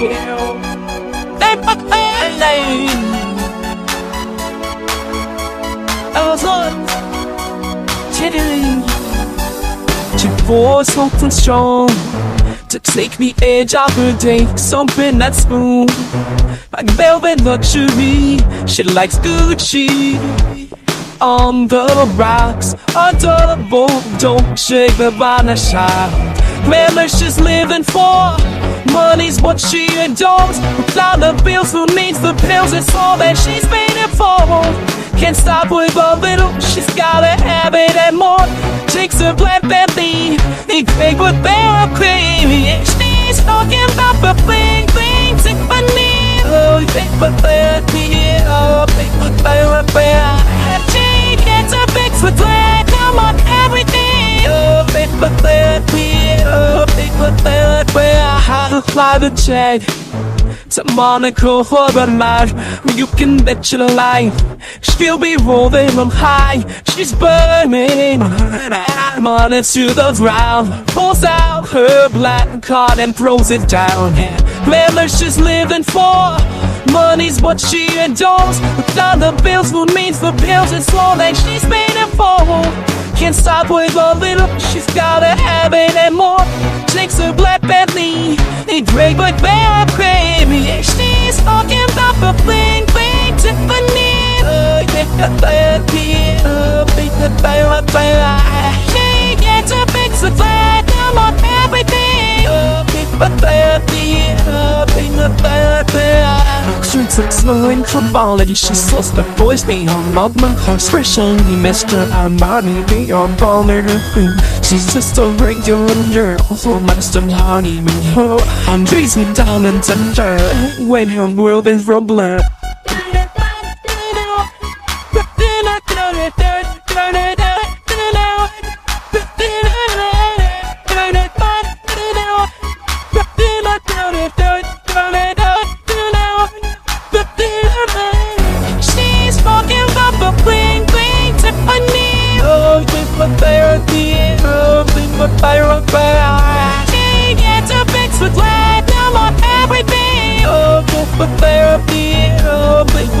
They put my name. I was on to pour something strong to take the edge off her day. Something that's smooth like velvet luxury. She likes Gucci on the rocks, adorable. Don't shake the banana varnish out. Malicious living for money's what she adores. Without the bills, who needs the pills? It's all that she's made it for. Can't stop with a little, she's gotta have it and more. Takes a black Bentley, he fake with their cream. She's talking about the bling the jet to Monaco for a night where you can bet your life she'll be rolling on high. She's burning, and I'm on it to the ground. Pulls out her black card and throws it down. Man, she's living for money's what she adores. Without the bills, who needs the pills? It's all that she's made it for. Can't stop with a little, she's gotta have it and more. Takes a black Bentley, they drink but bare creamy. She's talking about the bling bling Tiffany. Oh, yeah, therapy, oh, big the She gets a big supply, come on, everything. Oh, big the therapy, oh, big the therapy. Shoots flowing from quality, she slows the voice beyond all my expression. He Mr. Armani beyond all her queen. She's just a regular girl, oh, so much than honey. Oh, I'm chasing down and tender when her world is rumbling.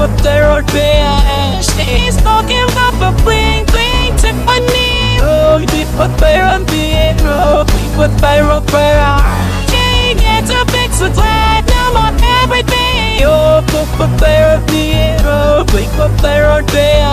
Oh, with my therapy. She's up a bling bling Tiffany. Oh, with my therapy, oh, with my therapy. She gets a fix with platinum on everything. Oh, with my therapy, oh, with my therapy.